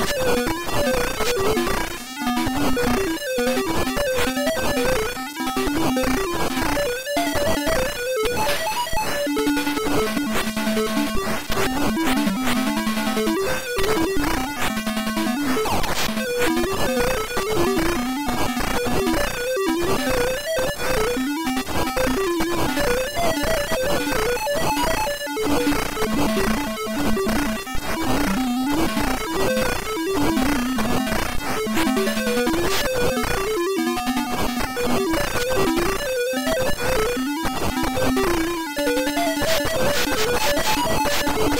you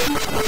you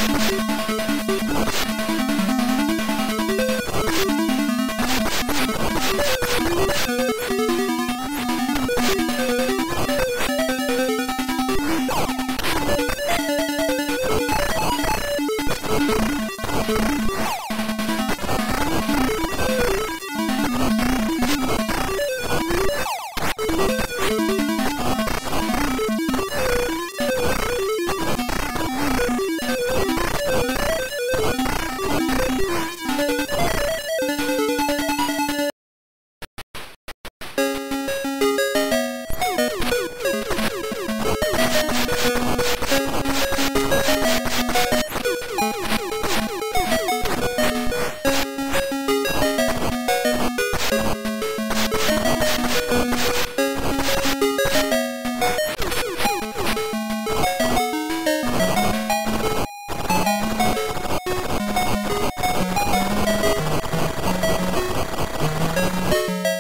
you